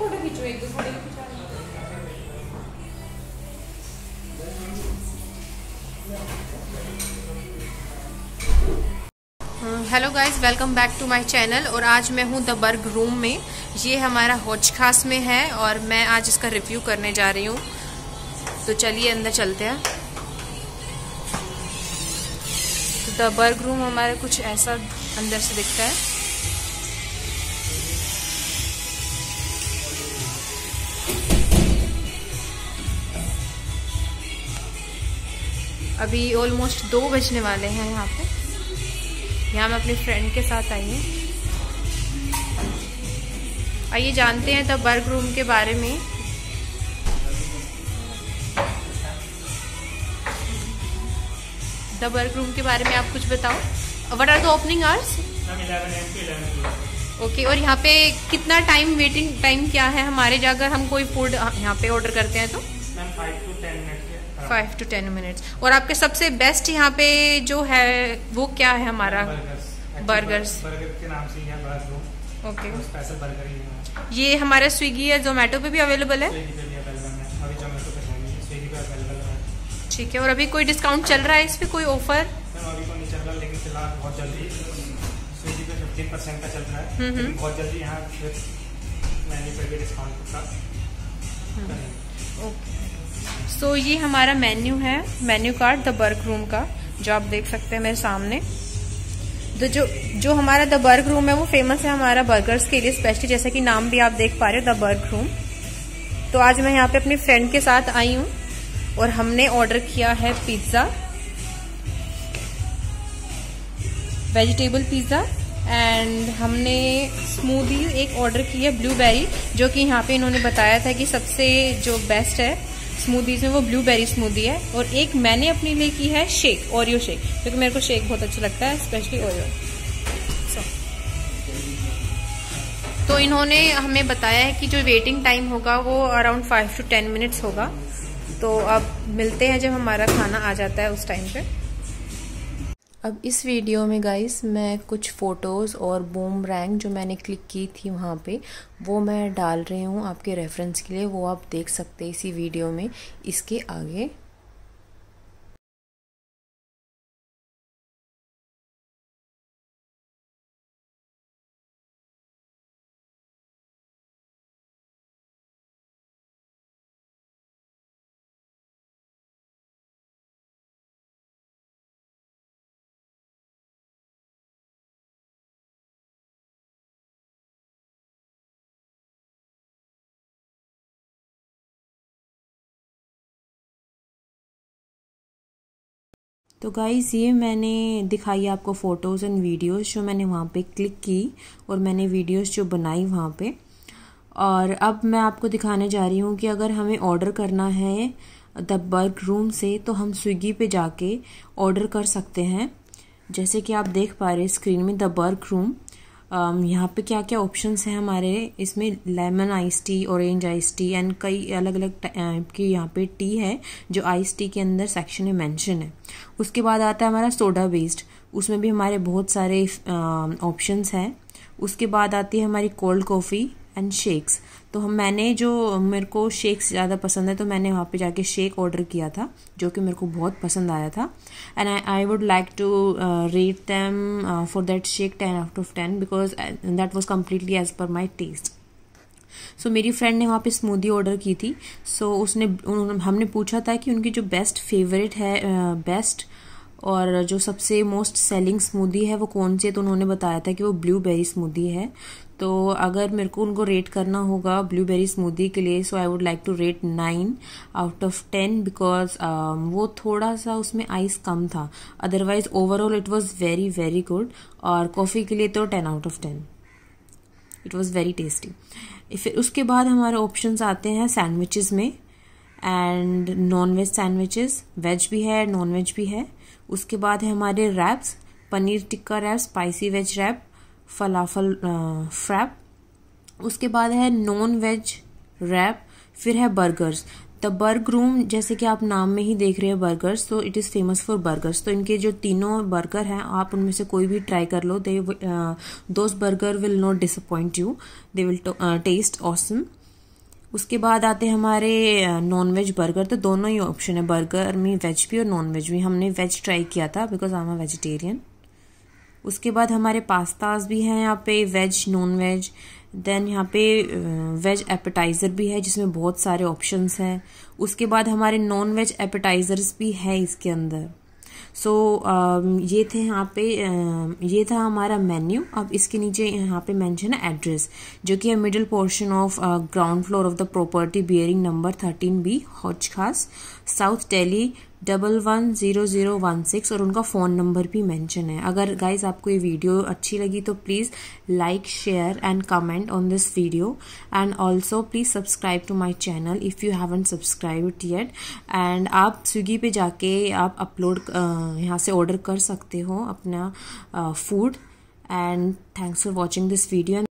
Photo खींचो, एक दो hello guys welcome back to my channel और आज मैं हूँ द बर्ग रूम में। ये हमारा हौज खास में है और मैं आज इसका रिव्यू करने जा रही हूँ। तो चलिए अंदर चलते हैं। तो द बर्ग रूम हमारा कुछ ऐसा अंदर से दिखता है। अभी ऑलमोस्ट दो बजने वाले हैं यहाँ पे। यहाँ मैं अपने फ्रेंड के साथ आई हूँ। आइए जानते हैं द बर्ग रूम के बारे में। द बर्ग रूम के बारे में आप कुछ बताओ। What are the opening hours okay और यहाँ पे कितना टाइम वेटिंग टाइम क्या है? हमारे अगर हम कोई फ़ूड यहाँ पे ऑर्डर करते हैं तो? फाइव टू टेन मिनट्स और आपके सबसे बेस्ट यहाँ पे जो है वो क्या है हमारा? बर्गर्स बर्गर के नाम से है ओके बर्गर ही है। ये हमारा स्विगी या जोमेटो पे भी अवेलेबल है? ठीक है और अभी कोई डिस्काउंट चल रहा है इस पे कोई ऑफ़र तो नहीं चल रहा लेकिन फ़िलहाल बहुत जल्दी स्विगी पे फिफ्टीन परसेंट का चल रहा है। बहुत जल्दी यहाँ फिर मेन्यू पे भी डिस्काउंट का ओके सो so, ये हमारा मेन्यू है menu card the Burg Room का जो आप देख सकते हैं मेरे सामने। तो जो जो हमारा द बर्ग रूम है वो फ़ेमस है हमारा बर्गर्स के लिए स्पेशली जैसा कि नाम भी आप देख पा रहे हो द बर्ग रूम तो आज मैं यहाँ पे अपनी फ्रेंड के साथ आई हूँ और हमने ऑर्डर किया है पिज़्ज़ा वेजिटेबल पिज़्ज़ा एंड हमने स्मूदी एक ऑर्डर की है ब्लूबेरी जो कि यहाँ पे इन्होंने बताया था कि सबसे जो बेस्ट है स्मूदीज में वो ब्लू बेरी स्मूदी है और एक मैंने अपने लिए की है शेक ओरियो शेक क्योंकि मेरे को शेक बहुत अच्छा लगता है स्पेशली ओरियो तो इन्होंने हमें बताया है कि जो वेटिंग टाइम होगा, वो around five to ten minutes होगा। तो अब मिलते हैं जब हमारा खाना आ जाता है उस टाइम पे। अब इस वीडियो में गाइस मैं कुछ फ़ोटोज़ और बूम रैंक जो मैंने क्लिक की थी वहाँ पे, वो मैं डाल रही हूँ आपके रेफरेंस के लिए, वो आप देख सकते हैं इसी वीडियो में। इसके आगे तो गाइज़ ये मैंने दिखाई आपको फ़ोटोज़ एंड वीडियोस जो मैंने वहाँ पे क्लिक की और मैंने वीडियोस जो बनाई वहाँ पे। और अब मैं आपको दिखाने जा रही हूँ कि अगर हमें ऑर्डर करना है द बर्ग रूम से तो हम स्विगी पे जाके ऑर्डर कर सकते हैं। जैसे कि आप देख पा रहे स्क्रीन में द बर्ग रूम यहाँ पे क्या क्या ऑप्शंस हैं हमारे? इसमें lemon ice tea orange ice tea and कई अलग अलग टाइप की यहाँ पे टी है, जो आइस टी के अंदर सेक्शन में मेंशन है। उसके बाद आता है हमारा सोडा बेस्ड उसमें भी हमारे बहुत सारे ऑप्शंस हैं। उसके बाद आती है हमारी कोल्ड कॉफ़ी एंड शेक्स तो हम मैंने जो मेरे को शेक्स ज़्यादा पसंद है तो मैंने वहाँ पे जाके शेक ऑर्डर किया था जो कि मेरे को बहुत पसंद आया था. And I I would like to rate them for that shake ten out of ten because that was completely as per my taste so so, मेरी फ्रेंड ने वहाँ पे स्मूदी ऑर्डर की थी. सो so, उसने हमने पूछा था कि उनकी जो बेस्ट फेवरेट है बेस्ट uh, और जो सबसे मोस्ट सेलिंग स्मूदी है वो कौन सी है? तो उन्होंने बताया था कि वो ब्लूबेरी स्मूदी है. तो अगर मेरे को उनको रेट करना होगा ब्लूबेरी स्मूदी के लिए so I would like to rate nine out of ten because वो थोड़ा सा उसमें आइस कम था। Otherwise overall it was very very good और कॉफ़ी के लिए तो ten out of ten it was very tasty फिर उसके बाद हमारे ऑप्शन आते हैं सैंडविचेस में and non veg sandwiches veg भी है नॉन वेज भी है। उसके बाद है हमारे wraps paneer tikka wrap spicy veg wrap falafel wrap उसके बाद है नॉन वेज रैप फिर है बर्गर्स द बर्ग रूम जैसे कि आप नाम में ही देख रहे हैं बर्गर्स तो it is famous for burgers तो इनके जो तीनों बर्गर हैं, आप उनमें से कोई भी ट्राई कर लो। They those burger will not disappoint you they will taste awesome उसके बाद आते हैं हमारे नॉन वेज बर्गर तो दोनों ही ऑप्शन है बर्गर में वेज भी और नॉन वेज भी। हमने वेज ट्राई किया था because I am a vegetarian उसके बाद हमारे पास्ताज भी हैं यहाँ पे वेज नॉन वेज देन यहाँ पे वेज एपेटाइज़र भी है जिसमें बहुत सारे ऑप्शंस हैं। उसके बाद हमारे नॉन वेज एपेटाइज़र्स भी है इसके अंदर। सो so, uh, ये थे यहाँ पे uh, ये था हमारा मेन्यू अब इसके नीचे यहाँ पे मेंशन है एड्रेस जो कि है middle portion of ground floor of the property bearing number thirteen B Hauz Khas south Delhi double one zero zero one six और उनका फ़ोन नंबर भी मेंशन है। अगर गाइज़ आपको ये वीडियो अच्छी लगी तो please like share and comment on this video and also please subscribe to my channel if you haven't subscribe yet and आप स्विगी पे जाके आप अपलोड यहाँ से ऑर्डर कर सकते हो अपना food and thanks for watching this video